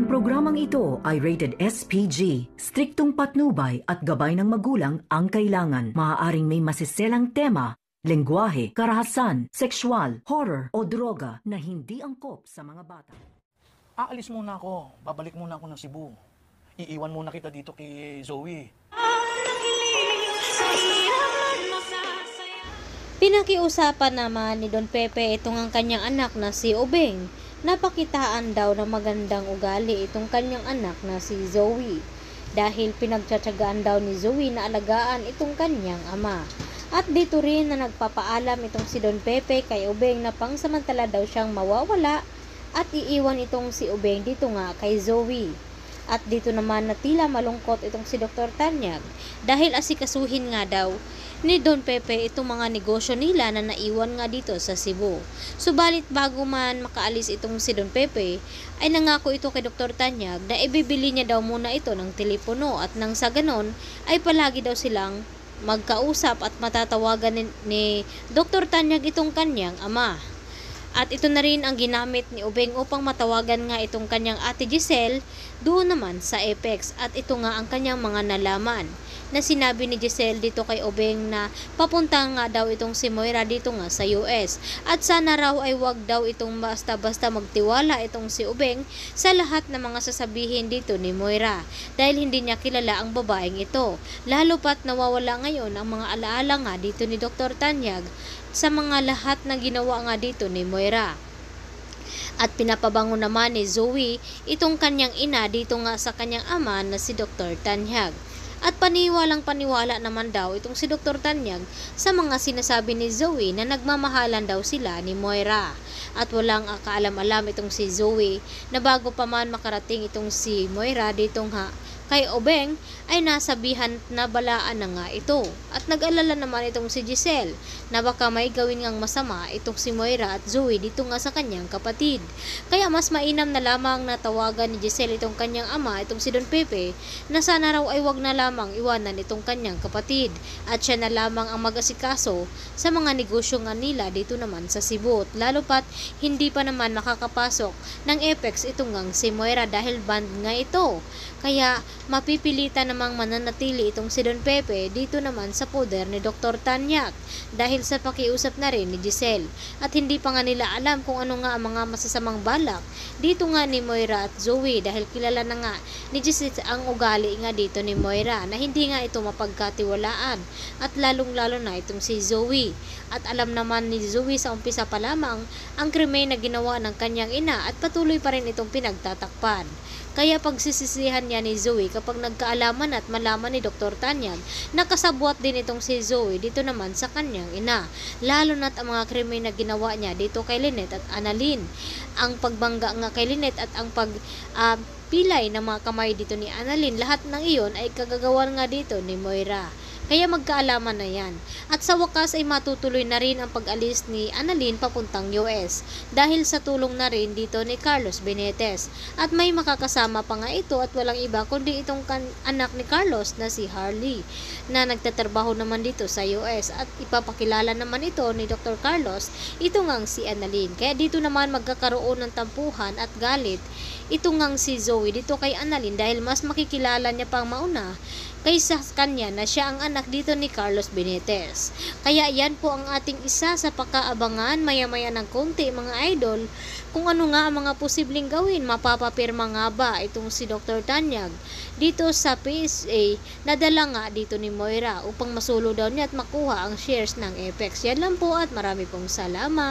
Ang programang ito ay rated SPG. Striktong patnubay at gabay ng magulang ang kailangan. Maaaring may masiselang tema, lengguwahe, karahasan, sexual, horror o droga na hindi angkop sa mga bata. Aalis muna ako. Babalik muna ako ng Cebu. Iiwan muna kita dito kay Zoe. Pinakiusapan naman ni Don Pepe itong ang kanyang anak na si Obeng. Napakitaan daw ng magandang ugali itong kanyang anak na si Zoe. Dahil pinagtsatsagaan daw ni Zoe na alagaan itong kanyang ama. At dito rin na nagpapaalam itong si Don Pepe kay Obeng na pangsamantala daw siyang mawawala at iiwan itong si Obeng dito nga kay Zoe. At dito naman na tila malungkot itong si Dr. Tanyag dahil asikasuhin nga daw ni Don Pepe itong mga negosyo nila na naiwan nga dito sa Cebu. Subalit bago man makaalis itong si Don Pepe, ay nangako ito kay Dr. Tanyag na ibibili niya daw muna ito ng telepono at nang sa ganon ay palagi daw silang magkausap at matatawagan ni, ni Dr. Tanyag itong kanyang ama. At ito na rin ang ginamit ni Ubeng upang matawagan nga itong kanyang ate Giselle doon naman sa Apex at ito nga ang kanyang mga nalaman na sinabi ni Giselle dito kay Obeng na papunta nga daw itong si Moira dito nga sa US at sana raw ay wag daw itong basta-basta magtiwala itong si Obeng sa lahat ng mga sasabihin dito ni Moira dahil hindi niya kilala ang babaeng ito lalo pat nawawala ngayon ang mga alaala nga dito ni Dr. Tanyag sa mga lahat na ginawa nga dito ni Moira. At pinapabango naman ni Zoe itong kanyang ina dito nga sa kanyang ama na si Dr. Tanyag. At paniwalang paniwala naman daw itong si Dr. Tanyag sa mga sinasabi ni Zoe na nagmamahalan daw sila ni Moira. At walang kaalam-alam itong si Zoe na bago pa man makarating itong si Moira dito nga kay Obeng ay nasabihan na balaan na nga ito. At nag-alala naman itong si Giselle na baka may gawin ngang masama itong si Moira at Zoe dito nga sa kanyang kapatid. Kaya mas mainam na lamang na tawagan ni Giselle itong kanyang ama, itong si Don Pepe, na sana raw ay wag na lamang iwanan itong kanyang kapatid at siya na lamang ang mag-asikaso sa mga negosyo nga nila dito naman sa Cebu. Lalo pat hindi pa naman makakapasok ng Apex itong ngang si Moira dahil band nga ito. Kaya mapipilitan namang mananatili itong si Don Pepe dito naman sa poder ni Dr. Tanyak dahil sa pakiusap na rin ni Giselle at hindi pa nga nila alam kung ano nga ang mga masasamang balak dito nga ni Moira at Zoe dahil kilala na nga ni Giselle ang ugali nga dito ni Moira na hindi nga ito mapagkatiwalaan at lalong lalo na itong si Zoe at alam naman ni Zoe sa umpisa pa lamang ang krimen na ginawa ng kanyang ina at patuloy pa rin itong pinagtatakpan. Kaya pagsisisihan niya ni Zoe kapag nagkaalaman at malaman ni Dr. Tanyag na kasabwat din itong si Zoe dito naman sa kanyang ina. Lalo na't ang mga krimen na ginawa niya dito kay Lynette at Annalyn. Ang pagbangga nga kay Lynette at ang pag uh, pilay ng mga kamay dito ni Annalyn, lahat ng iyon ay kagagawan nga dito ni Moira. Kaya magkaalaman na yan. At sa wakas ay matutuloy na rin ang pag-alis ni Annalyn papuntang US dahil sa tulong na rin dito ni Carlos Benitez. At may makakasama pa nga ito at walang iba kundi itong anak ni Carlos na si Harley na nagtatrabaho naman dito sa US at ipapakilala naman ito ni Dr. Carlos ito ngang si Annalyn. Kaya dito naman magkakaroon ng tampuhan at galit ito ngang si Zoe dito kay Annalyn dahil mas makikilala niya pang mauna kaysa kanya na siya ang anak dito ni Carlos Benitez. Kaya yan po ang ating isa sa pakaabangan maya-maya ng konti mga idol kung ano nga ang mga posibleng gawin. Mapapapirma nga ba itong si Dr. Tanyag dito sa PSA nadala nga dito ni Moira upang masulo daw niya at makuha ang shares ng Apex. Yan lang po at marami pong salamat.